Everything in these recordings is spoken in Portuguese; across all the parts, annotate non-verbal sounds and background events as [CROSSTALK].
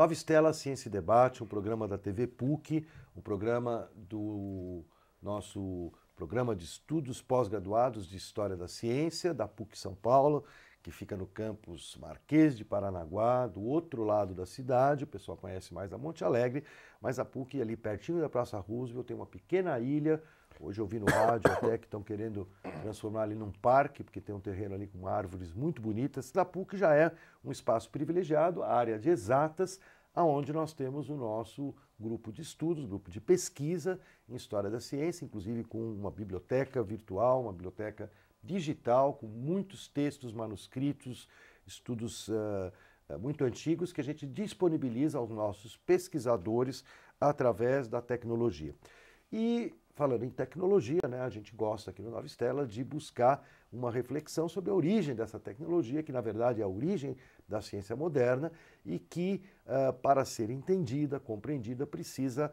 Nova Estela Ciência e Debate, um programa da TV PUC, um programa do nosso programa de estudos pós-graduados de História da Ciência, da PUC São Paulo, que fica no campus Marquês de Paranaguá, do outro lado da cidade. O pessoal conhece mais a Monte Alegre, mas a PUC, ali pertinho da Praça Roosevelt, tem uma pequena ilha. Hoje eu vi no rádio até que estão querendo transformar ali num parque, porque tem um terreno ali com árvores muito bonitas. A PUC já é um espaço privilegiado, a área de exatas, aonde nós temos o nosso grupo de estudos, grupo de pesquisa em História da Ciência, inclusive com uma biblioteca virtual, uma biblioteca digital, com muitos textos manuscritos, estudos uh, muito antigos que a gente disponibiliza aos nossos pesquisadores através da tecnologia. E falando em tecnologia, né, a gente gosta aqui no Nova Estela de buscar uma reflexão sobre a origem dessa tecnologia, que na verdade é a origem da ciência moderna e que, uh, para ser entendida, compreendida, precisa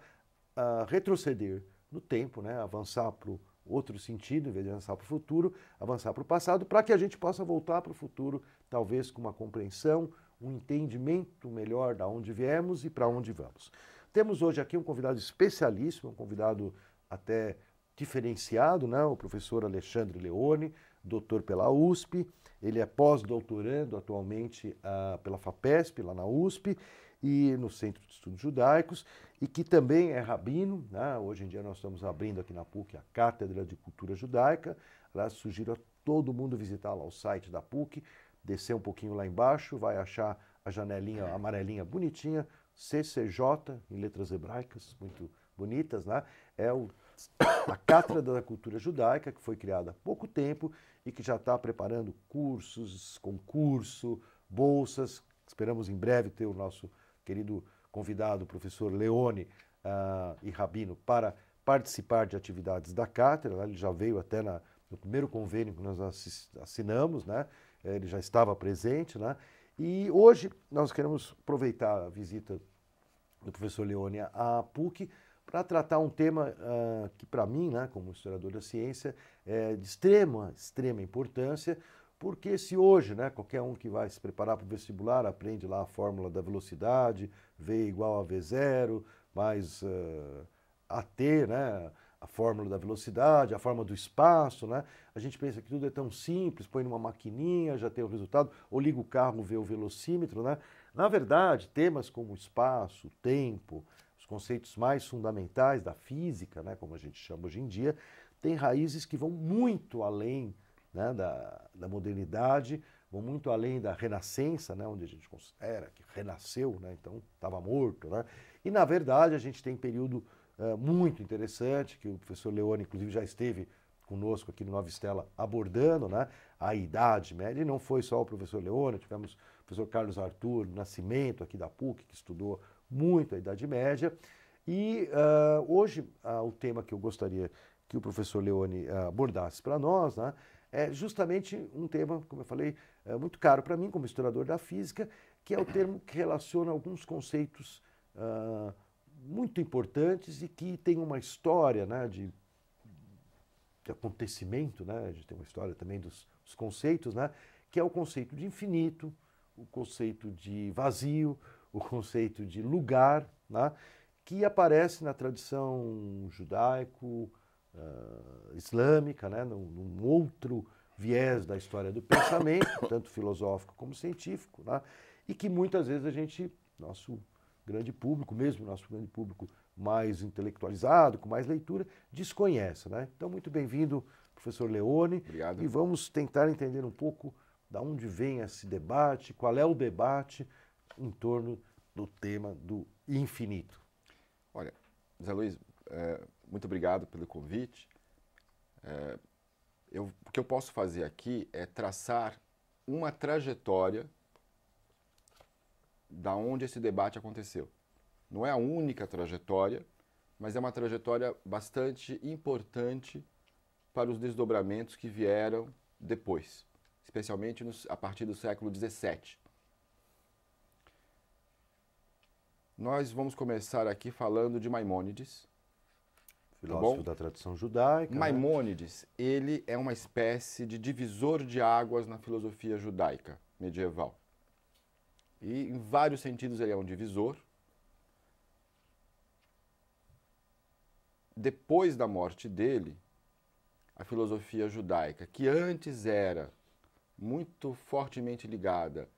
uh, retroceder no tempo, né, avançar para o outro sentido, em vez de avançar para o futuro, avançar para o passado, para que a gente possa voltar para o futuro, talvez com uma compreensão, um entendimento melhor de onde viemos e para onde vamos. Temos hoje aqui um convidado especialíssimo, um convidado até diferenciado, né? o professor Alexandre Leone, doutor pela USP, ele é pós-doutorando atualmente uh, pela FAPESP, lá na USP, e no Centro de Estudos Judaicos, e que também é rabino. Né? Hoje em dia nós estamos abrindo aqui na PUC a Cátedra de Cultura Judaica. Aliás, sugiro a todo mundo visitar lá o site da PUC, descer um pouquinho lá embaixo, vai achar a janelinha amarelinha bonitinha, CCJ, em letras hebraicas, muito bonitas, né? É o, a Cátedra da Cultura Judaica, que foi criada há pouco tempo e que já está preparando cursos, concurso, bolsas. Esperamos em breve ter o nosso querido convidado, o professor Leone uh, e Rabino, para participar de atividades da cátedra. Ele já veio até na, no primeiro convênio que nós assinamos, né? ele já estava presente. Né? E hoje nós queremos aproveitar a visita do professor Leone à PUC para tratar um tema uh, que, para mim, né, como historiador da ciência, é de extrema, extrema importância, porque se hoje, né, qualquer um que vai se preparar para o vestibular aprende lá a fórmula da velocidade, V igual a V0, mais uh, AT, né, a fórmula da velocidade, a fórmula do espaço, né? A gente pensa que tudo é tão simples, põe numa maquininha, já tem o resultado, ou liga o carro, vê o velocímetro, né? Na verdade, temas como espaço, tempo, conceitos mais fundamentais da física, né, como a gente chama hoje em dia, têm raízes que vão muito além né, da, da modernidade, vão muito além da renascença, né, onde a gente considera que renasceu, né, então estava morto. Né? E, na verdade, a gente tem um período uh, muito interessante, que o professor Leone, inclusive, já esteve conosco aqui no Nova Estela abordando né, a Idade Média. E não foi só o professor Leone, tivemos o professor Carlos Arthur Nascimento, aqui da PUC, que estudou muito a Idade Média. E uh, hoje uh, o tema que eu gostaria que o professor Leone abordasse para nós né, é justamente um tema, como eu falei, é muito caro para mim como historiador da física, que é o termo que relaciona alguns conceitos muito importantes e que tem uma história né, de, de, acontecimento, né, a gente tem uma história também dos, dos conceitos, né, que é o conceito de infinito, o conceito de vazio, o conceito de lugar, né, que aparece na tradição judaico, uh, islâmica, né, num, num, outro viés da história do pensamento, [COUGHS] tanto filosófico como científico, né, e que muitas vezes a gente, nosso grande público, mesmo nosso grande público mais intelectualizado, com mais leitura, desconhece. Né? Então, muito bem-vindo, professor Leone. Obrigado. E vamos tentar entender um pouco da onde vem esse debate, qual é o debate em torno do tema do infinito. Olha, Zé Luiz, é, muito obrigado pelo convite. É, eu, o que eu posso fazer aqui é traçar uma trajetória da onde esse debate aconteceu. Não é a única trajetória, mas é uma trajetória bastante importante para os desdobramentos que vieram depois, especialmente nos, a partir do século XVII. Nós vamos começar aqui falando de Maimônides. Filósofo tá da tradição judaica. Né? Maimônides, né? ele é uma espécie de divisor de águas na filosofia judaica medieval. E em vários sentidos ele é um divisor. Depois da morte dele, a filosofia judaica, que antes era muito fortemente ligada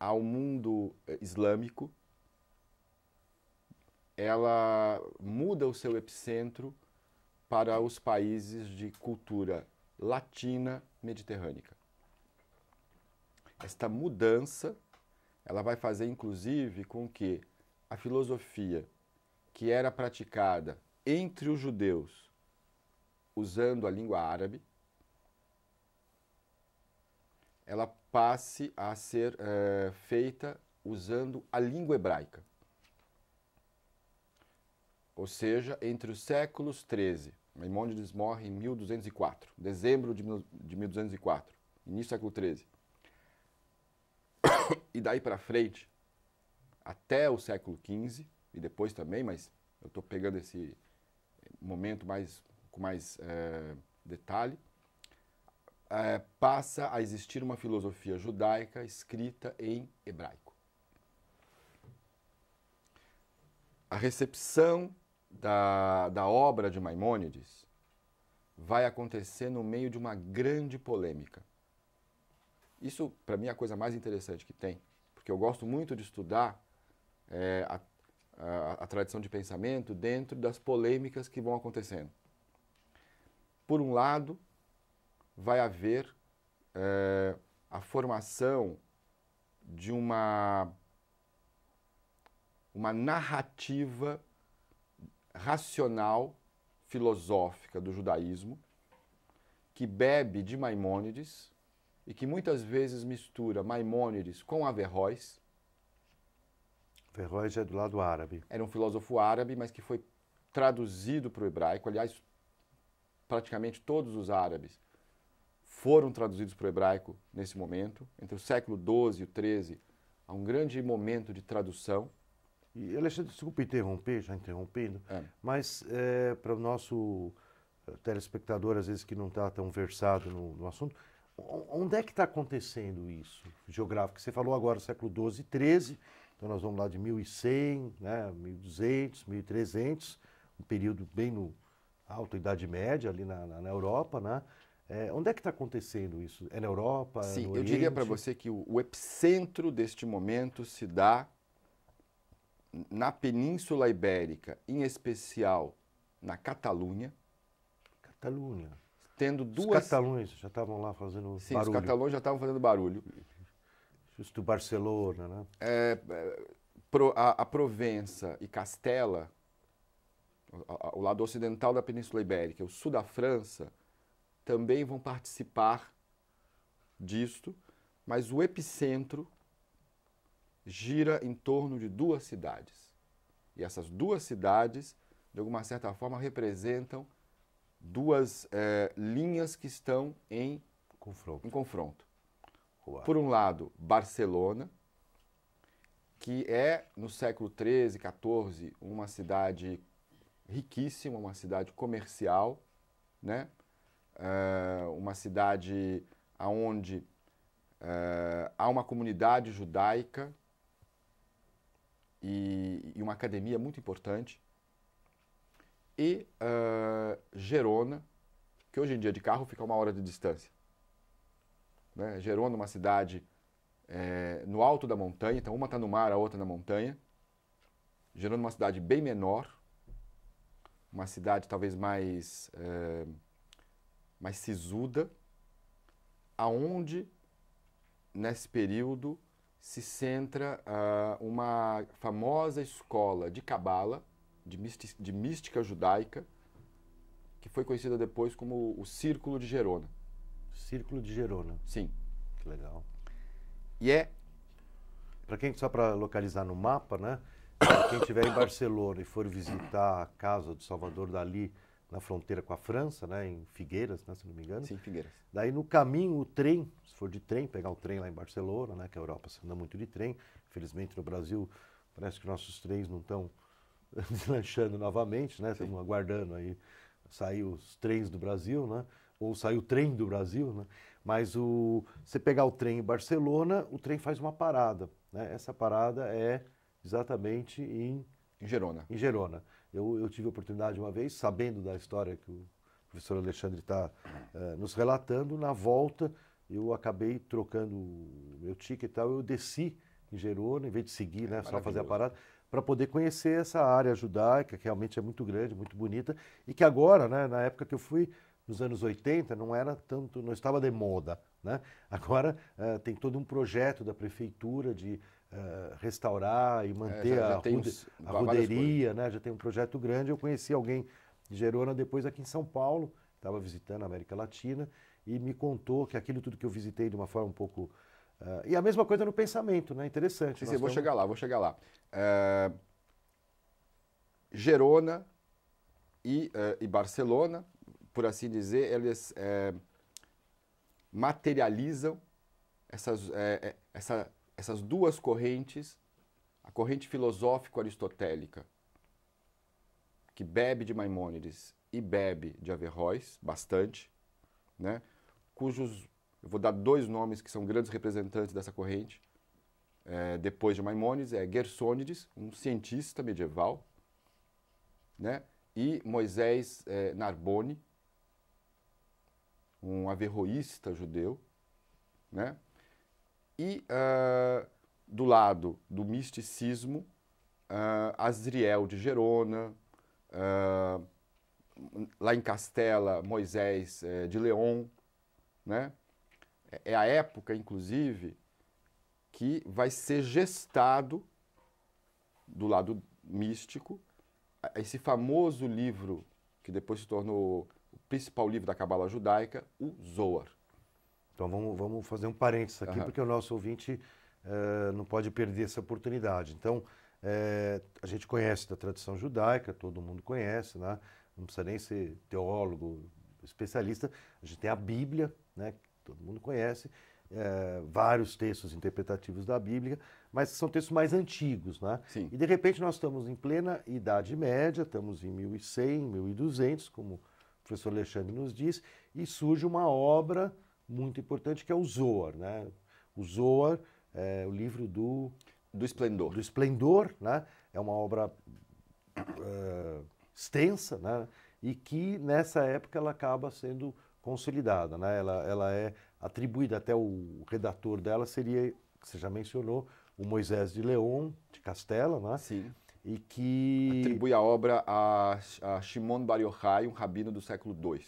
ao mundo eh, islâmico, ela muda o seu epicentro para os países de cultura latina mediterrânea. Esta mudança, ela vai fazer inclusive com que a filosofia que era praticada entre os judeus usando a língua árabe, ela passe a ser é, feita usando a língua hebraica. Ou seja, entre os séculos 13, Maimônides morre em 1204, dezembro de 1204, início do século 13. [COUGHS] E daí para frente, até o século XV, e depois também, mas eu estou pegando esse momento mais, com mais é, detalhe, é, passa a existir uma filosofia judaica escrita em hebraico. A recepção da, da obra de Maimônides vai acontecer no meio de uma grande polêmica. Isso, para mim, é a coisa mais interessante que tem, porque eu gosto muito de estudar é, a, a, a tradição de pensamento dentro das polêmicas que vão acontecendo. Por um lado, vai haver é, a formação de uma, uma narrativa racional filosófica do judaísmo que bebe de Maimônides e que muitas vezes mistura Maimônides com Averroes. Averroes é do lado árabe. Era um filósofo árabe, mas que foi traduzido para o hebraico. Aliás, praticamente todos os árabes foram traduzidos para o hebraico nesse momento. Entre o século XII e o XIII, há um grande momento de tradução. E, Alexandre, desculpa interromper, já interrompendo, é. mas é, para o nosso eh, telespectador, às vezes que não está tão versado no, no, assunto, onde é que está acontecendo isso geográfico? Você falou agora século XII e XIII, então nós vamos lá de 1100, né, 1200, 1300, um período bem no alto Idade Média, ali na, na, na Europa, né? É, onde é que está acontecendo isso? É na Europa? Sim, eu diria para você que o, o, epicentro deste momento se dá na Península Ibérica, em especial na Catalunha. Catalunha. Tendo duas. Os catalães já estavam lá fazendo Sim, barulho. Sim, os catalães já estavam fazendo barulho. Justo Barcelona, né? É, é a, a Provença e Castela, o, o lado ocidental da Península Ibérica, o sul da França também vão participar disto, mas o epicentro gira em torno de duas cidades. E essas duas cidades, de alguma certa forma, representam duas é, linhas que estão em confronto. Em confronto. Por um lado, Barcelona, que é, no século XIII, XIV, uma cidade riquíssima, uma cidade comercial, né? uh, uma cidade onde uh, há uma comunidade judaica e, e, uma academia muito importante. E uh, Gerona, que hoje em dia de carro fica uma hora de distância. Né? Gerona, uma cidade é, no alto da montanha, então uma está no mar, a outra na montanha. Gerona, uma cidade bem menor, uma cidade talvez mais é, mais sisuda, aonde nesse período se centra uh, uma famosa escola de cabala, de, de mística judaica, que foi conhecida depois como o Círculo de Gerona. Círculo de Gerona. Sim. Que legal. E é. Para quem só para localizar no mapa, né? Quem estiver em Barcelona e for visitar a casa do Salvador Dali na fronteira com a França, né, em Figueiras, né, se não me engano. Sim, Figueiras. Daí no caminho, o trem, se for de trem, pegar o trem lá em Barcelona, né, que a Europa se anda muito de trem. Infelizmente no Brasil parece que nossos trens não estão [LAUGHS] deslanchando novamente, né? Estamos aguardando aí sair os trens do Brasil, né? Ou sair o trem do Brasil, né? Mas o, você pegar o trem em Barcelona, o trem faz uma parada. Né? Essa parada é exatamente em, em Gerona. Em Gerona. Eu, eu tive a oportunidade uma vez, sabendo da história que o professor Alexandre está uh, eh, nos relatando, na volta eu acabei trocando o meu ticket e tal, eu desci em Gerona, em vez de seguir, né, só fazer a parada, para poder conhecer essa área judaica, que realmente é muito grande, muito bonita, e que agora, né, na época que eu fui, nos anos 80, não era tanto, não estava de moda. Né? Agora uh, tem todo um projeto da prefeitura de uh, restaurar e manter é, já, já a, rude, uns, a ruderia, né? já tem um projeto grande. Eu conheci alguém de Gerona depois aqui em São Paulo, estava visitando a América Latina, e me contou que aquilo tudo que eu visitei de uma forma um pouco Uh, e a mesma coisa no pensamento, né? Interessante. Sim, sim, vou chegar lá, vou chegar lá. Uh, Gerona e, e, Barcelona, por assim dizer, eles materializam essas, essa, essas duas correntes, a corrente filosófico-aristotélica, que bebe de Maimônides e bebe de Averroes, bastante, né? cujos eu vou dar dois nomes que são grandes representantes dessa corrente. É, depois de Maimônides, é Gersônides, um cientista medieval, né? e Moisés é, um averroísta judeu. Né? E uh, do lado do misticismo, uh, Asriel de Gerona, uh, lá em Castela, Moisés uh, de León, né? é a época, inclusive, que vai ser gestado, do lado místico, esse famoso livro que depois se tornou o principal livro da Cabala Judaica, o Zohar. Então vamos, vamos fazer um parênteses aqui, uhum. porque o nosso ouvinte uh, não pode perder essa oportunidade. Então, uh, a gente conhece da tradição judaica, todo mundo conhece, né? não precisa nem ser teólogo, especialista. A gente tem a Bíblia, né? todo mundo conhece, é, vários textos interpretativos da Bíblia, mas são textos mais antigos, né? Sim. E de repente nós estamos em plena Idade Média, estamos em 1100, 1200, como o professor Alexandre nos diz, e surge uma obra muito importante que é o Zohar, né? O Zohar é o livro do do esplendor. Do esplendor, né? É uma obra uh, extensa, né? E que nessa época ela acaba sendo consolidada, né? Ela, ela é atribuída até o redator dela seria, que você já mencionou, o Moisés de Leon de Castela, né? Sim. E que atribui a obra a, a Shimon Bar Yochai, um rabino do século II.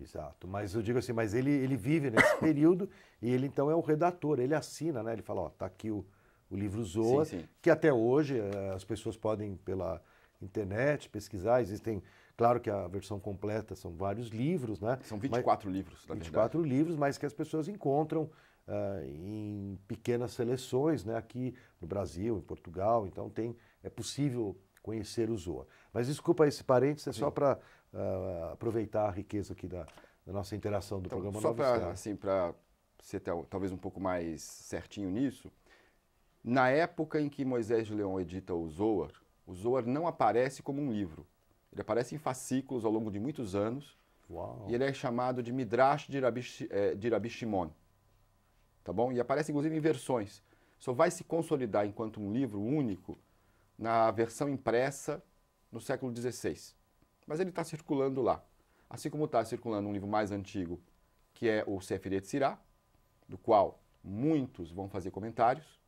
Exato, mas eu digo assim, mas ele, ele vive nesse [COUGHS] período e ele então é o redator, ele assina, né? Ele fala, ó, tá aqui o, o livro Zoa, sim, sim. que até hoje eh, as pessoas podem pela internet pesquisar, existem Claro que a versão completa são vários livros, né? São 24 mas, livros, na 24 verdade. livros, mas que as pessoas encontram uh, em pequenas seleções, né? Aqui no Brasil, em Portugal, então tem, é possível conhecer o Zoa. Mas desculpa esse parênteses, é só para uh, aproveitar a riqueza aqui da, da nossa interação do então, programa Só para assim, ser talvez um pouco mais certinho nisso, na época em que Moisés de Leão edita o Zoar, o Zoar não aparece como um livro ele aparece em fascículos ao longo de muitos anos. Uau. E ele é chamado de Midrash de Rabi, é, de Rabi Shimon. Tá bom? E aparece inclusive em versões. Só vai se consolidar enquanto um livro único na versão impressa no século XVI. Mas ele está circulando lá. Assim como está circulando um livro mais antigo, que é o Sefer Yetzirah, do qual muitos vão fazer comentários.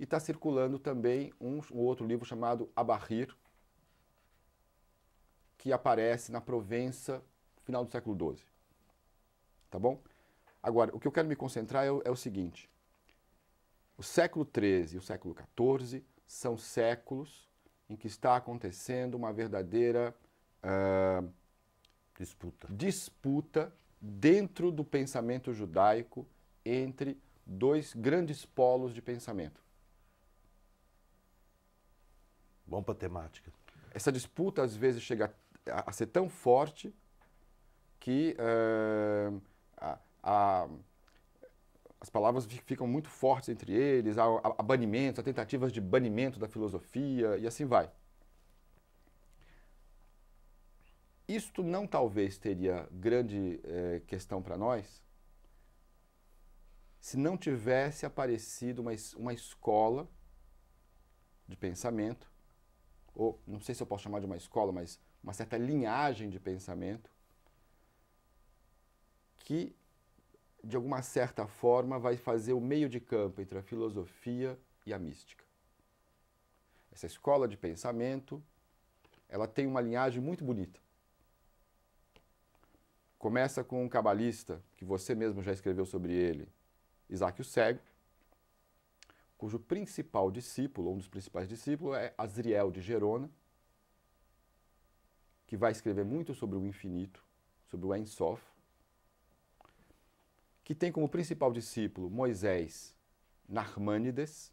E está circulando também um, um outro livro chamado Abahir, que aparece na Provença final do século XII. Tá bom? Agora, o que eu quero me concentrar é o, é o seguinte: o século XIII e o século XIV são séculos em que está acontecendo uma verdadeira uh, disputa. disputa dentro do pensamento judaico entre dois grandes polos de pensamento. Bom para temática. Essa disputa às vezes chega a, ser tão forte que uh, a, a, as palavras ficam muito fortes entre eles, há, há banimentos, há tentativas de banimento da filosofia e assim vai. Isto não talvez teria grande eh, questão para nós se não tivesse aparecido uma, uma escola de pensamento, ou não sei se eu posso chamar de uma escola, mas uma certa linhagem de pensamento, que de alguma certa forma vai fazer o meio de campo entre a filosofia e a mística. Essa escola de pensamento, ela tem uma linhagem muito bonita. Começa com um cabalista, que você mesmo já escreveu sobre ele, Isaac o Cego, cujo principal discípulo, um dos principais discípulos, é Azriel de Gerona, que vai escrever muito sobre o infinito, sobre o Ensof, que tem como principal discípulo Moisés Narmânides,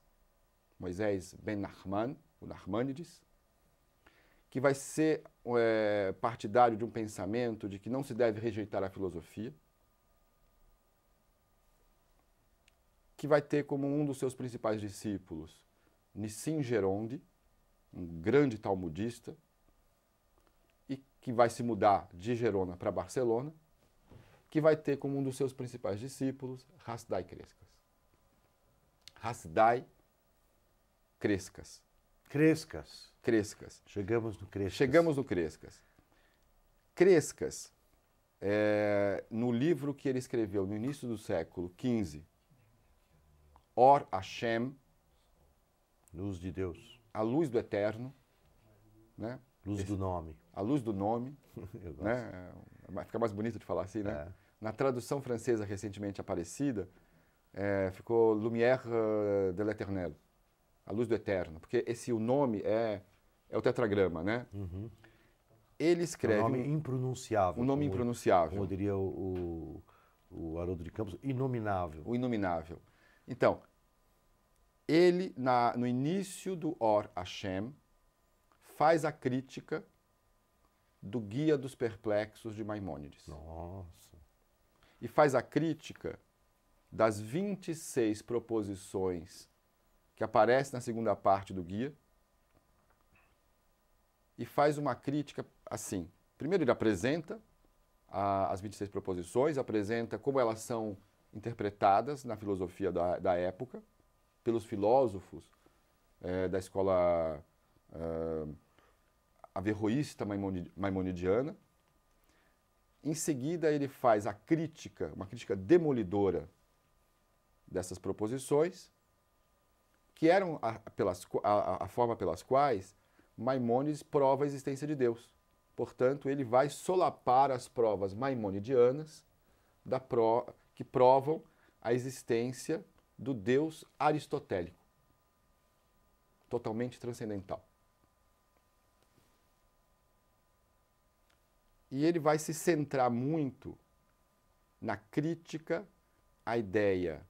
Moisés ben Narman, o Narmânides, que vai ser é, partidário de um pensamento de que não se deve rejeitar a filosofia, que vai ter como um dos seus principais discípulos Nissim Geronde, um grande talmudista, e que vai se mudar de Gerona para Barcelona, que vai ter como um dos seus principais discípulos Hasdai Crescas. Hasdai Crescas. Crescas. Crescas. Chegamos no Crescas. Chegamos no Crescas. Crescas, é, no livro que ele escreveu no início do século XV, Or Hashem, Luz de Deus. a luz do eterno, né? Luz Esse- do nome. a luz do nome, [LAUGHS] Eu gosto. né? É, Fica mais bonito de falar assim, né? É. Na tradução francesa recentemente aparecida, é, ficou Lumière euh, de l'éternel, a luz do eterno, porque esse o nome é, é o tetragrama, né? Uhum. Ele É escreve um nome impronunciável. um nome como- impronunciável, Como diria o, o, o Haroldo de Campos, inominável. o inominável. Então, ele, na, no início do Or Hashem, faz a crítica do Guia dos Perplexos de Maimônides. Nossa. e faz a crítica das 26 proposições que aparecem na segunda parte do guia e faz uma crítica assim. Primeiro, ele apresenta a- as 26 proposições, apresenta como elas são interpretadas na filosofia da, da época, pelos filósofos eh, da escola eh, averroísta maimoni- maimonidiana. Em seguida, ele faz a crítica, uma crítica demolidora dessas proposições, que eram a, pelas, a- a forma pelas quais Maimônides prova a existência de Deus. Portanto, ele vai solapar as provas maimonidianas da pro, que provam a existência do Deus aristotélico, totalmente transcendental. E ele vai se centrar muito na crítica à ideia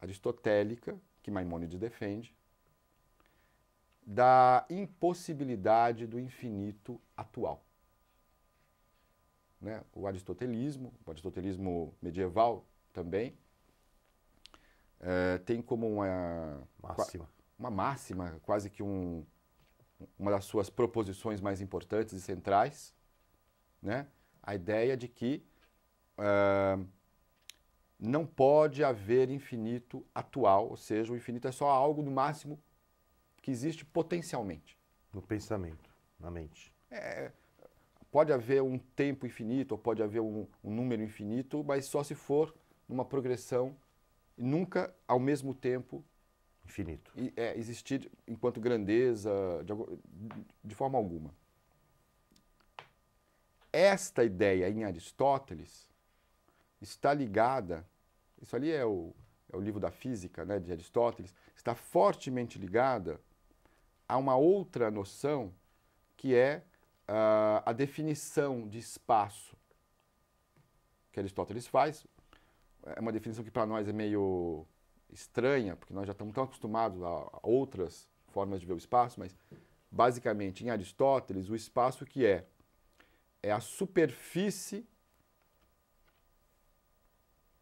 aristotélica, que Maimônides defende, da impossibilidade do infinito atual. Né? O aristotelismo, o aristotelismo medieval também, eh, tem como uma, Máxima. uma máxima, quase que um, uma das suas proposições mais importantes e centrais, né? a ideia de que ah, não pode haver infinito atual, ou seja, o infinito é só algo no máximo que existe potencialmente. No pensamento, na mente. Pode haver um tempo infinito, ou pode haver um, um número infinito, mas só se for numa progressão e nunca ao mesmo tempo Infinito. e- é, existir enquanto grandeza, de, de forma alguma. Esta ideia em Aristóteles está ligada, isso ali é o, é o livro da física né, de Aristóteles, está fortemente ligada a uma outra noção que é ah, a definição de espaço que Aristóteles faz. É uma definição que para nós é meio estranha, porque nós já estamos tão acostumados a outras formas de ver o espaço, mas basicamente em Aristóteles o espaço que é é a superfície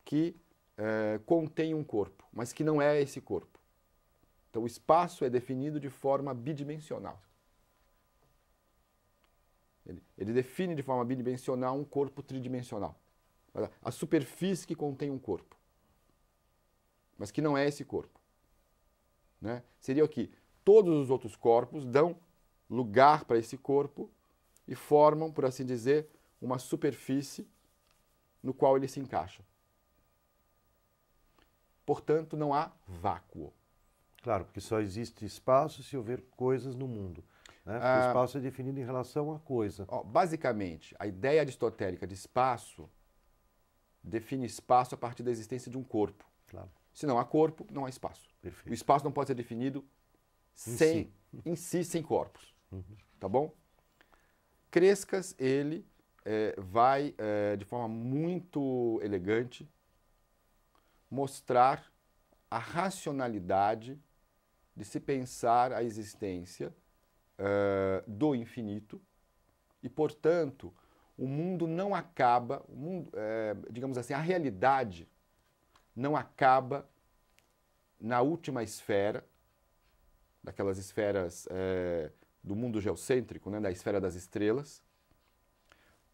que eh, contém um corpo, mas que não é esse corpo. Então o espaço é definido de forma bidimensional. Ele, ele define de forma bidimensional um corpo tridimensional. A superfície que contém um corpo. mas que não é esse corpo. Né? Seria o que todos os outros corpos dão lugar para esse corpo e formam, por assim dizer, uma superfície no qual ele se encaixa. Portanto, não há vácuo. Claro, porque só existe espaço se houver coisas no mundo. Né? Ah, o espaço é definido em relação à coisa. Ó, basicamente, a ideia aristotélica de espaço define espaço a partir da existência de um corpo. Claro. Se não há corpo, não há espaço. Perfeito. O espaço não pode ser definido em sem, si. em si, sem corpos. Uhum. Tá bom? Crescas, ele é, vai, é, de forma muito elegante, mostrar a racionalidade de se pensar a existência uh, do infinito e, portanto, o mundo não acaba, o mundo, é, digamos assim, a realidade não acaba na última esfera, daquelas esferas é, do mundo geocêntrico, né, da esfera das estrelas.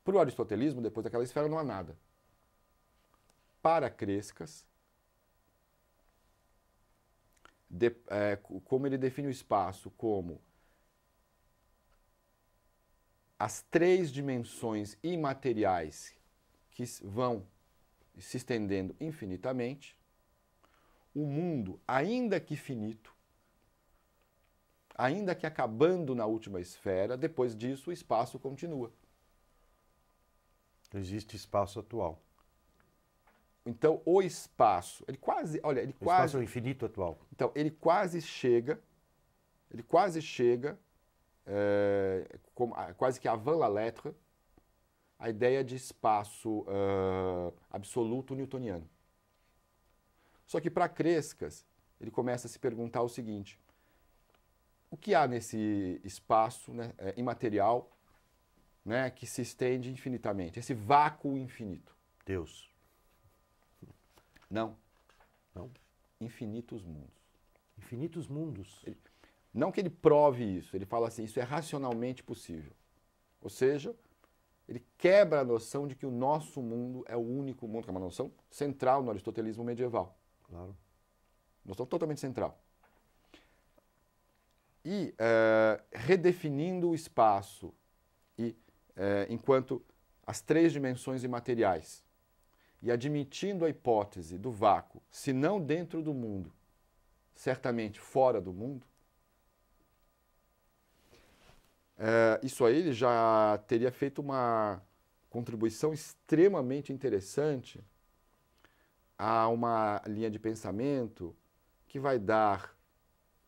Para o aristotelismo, depois daquela esfera não há nada. Para Crescas, de, é, como ele define o espaço como as três dimensões imateriais que vão se estendendo infinitamente, o mundo, ainda que finito, ainda que acabando na última esfera, depois disso o espaço continua. Existe espaço atual. Então, o espaço, ele quase, olha, ele o quase... espaço é o infinito atual. Então, ele quase chega, ele quase chega, é, como, quase que avant la lettre, a ideia de espaço uh, absoluto newtoniano. Só que para Crescas, ele começa a se perguntar o seguinte, o que há nesse espaço né, é, imaterial né, que se estende infinitamente, esse vácuo infinito? Deus. Não. Não? Infinitos mundos. Infinitos mundos. Ele, não que ele prove isso, ele fala assim, isso é racionalmente possível. Ou seja, ele quebra a noção de que o nosso mundo é o único mundo, que é uma noção central no aristotelismo medieval. Claro. Noção totalmente central. E é, redefinindo o espaço e é, enquanto as três dimensões imateriais e admitindo a hipótese do vácuo, se não dentro do mundo, certamente fora do mundo, é, isso aí ele já teria feito uma contribuição extremamente interessante a uma linha de pensamento que vai dar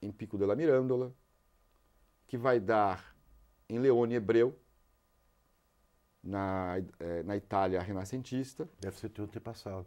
em Pico della Mirandola, que vai dar em Leone Hebreu, na, é, na Itália renascentista. Deve ser teu antepassado.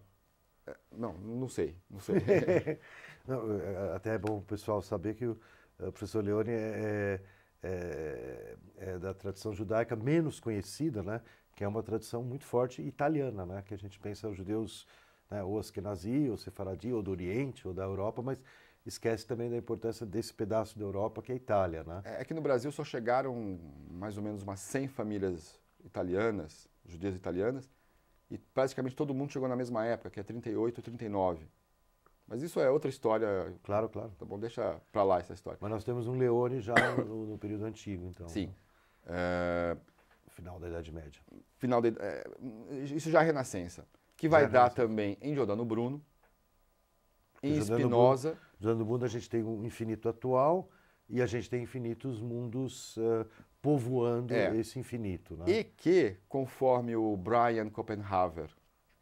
É, não, não sei, não sei. [LAUGHS] não, é, até é bom o pessoal saber que o, o professor Leone é, é, é, da tradição judaica menos conhecida, né? que é uma tradição muito forte italiana, né? que a gente pensa os judeus né? ou Askenazi, ou Sefaradi, ou do Oriente, ou da Europa, mas esquece também da importância desse pedaço da Europa que é a Itália. Né? É que no Brasil só chegaram mais ou menos umas 100 famílias italianas, judias italianas, e praticamente todo mundo chegou na mesma época, que é 38, 39. Mas isso é outra história. Claro, claro. Tá bom, deixa para lá essa história. Mas nós temos um Leone já no, no período antigo, então. Sim. É... Final da Idade Média. Final de, é, isso já é Renascença. Que vai dar também em Giordano Bruno, em Spinoza. Giordano Bruno a gente tem um infinito atual e a gente tem infinitos mundos uh, povoando é. esse infinito. Né? E que, conforme o Brian Copenhaver,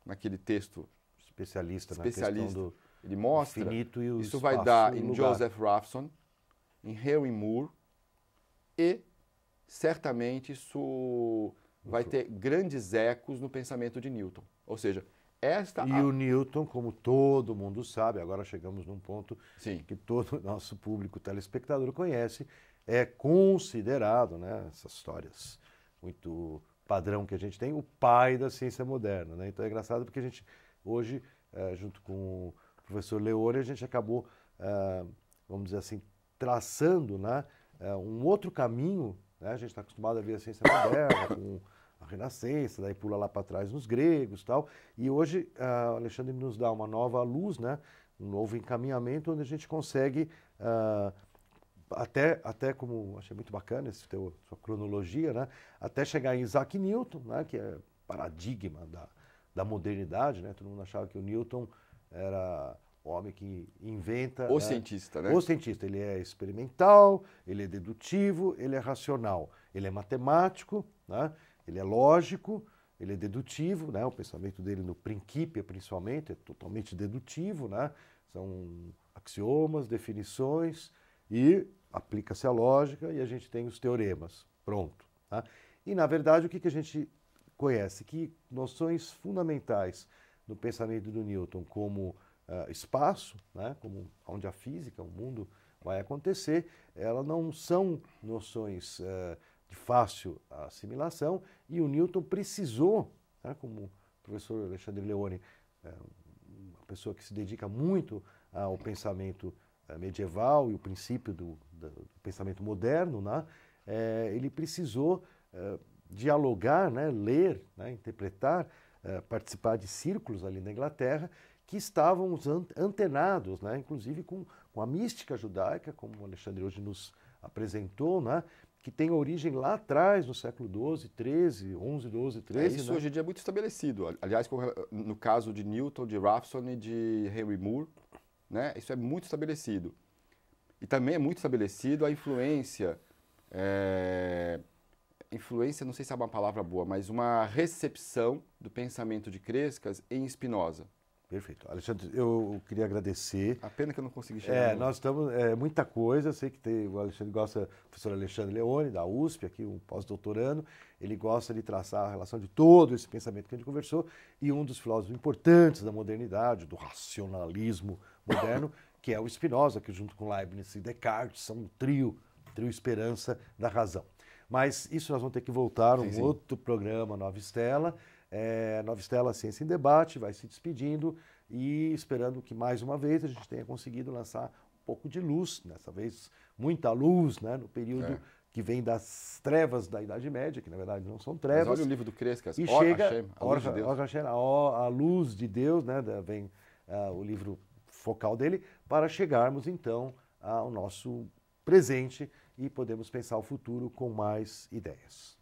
naquele texto especialista, especialista na questão do ele mostra, infinito e o isso vai dar em Joseph Raphson, em Henry Moore, e certamente isso vai ter grandes ecos no pensamento de Newton. Ou seja, esta e a... o Newton, como todo mundo sabe, agora chegamos num ponto Sim. que todo o nosso público telespectador conhece, é considerado, né, essas histórias muito padrão que a gente tem, o pai da ciência moderna. Né? Então é engraçado porque a gente, hoje, é, junto com o professor Leone, a gente acabou, é, vamos dizer assim, traçando né, é, um outro caminho. Né? A gente está acostumado a ver a ciência moderna com a Renascença, daí pula lá para trás nos gregos tal. E hoje o Alexandre nos dá uma nova luz, né? um novo encaminhamento onde a gente consegue uh, até, até como achei muito bacana esse teu, sua cronologia, né? até chegar em Isaac Newton, né? que é paradigma da, da modernidade. Né? Todo mundo achava que o Newton era o homem que inventa. O né? cientista, né? O cientista. Ele é experimental, ele é dedutivo, ele é racional. Ele é matemático, né? ele é lógico, ele é dedutivo, né? o pensamento dele no princípio, principalmente, é totalmente dedutivo. Né? São axiomas, definições e aplica-se a lógica e a gente tem os teoremas. Pronto. Tá? E, na verdade, o que, que a gente conhece? Que noções fundamentais no pensamento do Newton, como uh, espaço, né? como onde a física, o mundo vai acontecer, elas não são noções uh, de fácil assimilação e o Newton precisou, né? como o professor Alexandre Leone, uh, uma pessoa que se dedica muito ao pensamento medieval e o princípio do, do pensamento moderno, né, é, ele precisou é, dialogar, né, ler, né, interpretar, é, participar de círculos ali na Inglaterra que estavam antenados, né, inclusive com, com a mística judaica, como o Alexandre hoje nos apresentou, né, que tem origem lá atrás, no século XII, XIII, XI, XII, XIII. É, isso né? hoje em dia é muito estabelecido. Aliás, no caso de Newton, de Rhapsody, de Henry Moore, né? Isso é muito estabelecido. E também é muito estabelecido a influência, é, influência, não sei se é uma palavra boa, mas uma recepção do pensamento de Crescas em Spinoza. Perfeito. Alexandre, eu queria agradecer. A pena que eu não consegui chegar. É, no... nós estamos. É, muita coisa. Sei que tem, o Alexandre gosta, o professor Alexandre Leone, da USP, aqui, um pós-doutorando. Ele gosta de traçar a relação de todo esse pensamento que a gente conversou. E um dos filósofos importantes da modernidade, do racionalismo moderno, [COUGHS] que é o Spinoza, que junto com Leibniz e Descartes são um trio, trio esperança da razão. Mas isso nós vamos ter que voltar, um sim, sim. outro programa, Nova Estela. É, Nova Estela Ciência em Debate vai se despedindo e esperando que mais uma vez a gente tenha conseguido lançar um pouco de luz, dessa vez muita luz, né, no período é. que vem das trevas da Idade Média, que na verdade não são trevas. Mas olha o livro do Crescas, e Or chega Hashem, a, luz de Deus. Hashem, a, a, luz de Deus, né, vem uh, o livro focal dele, para chegarmos então ao nosso presente e podemos pensar o futuro com mais ideias.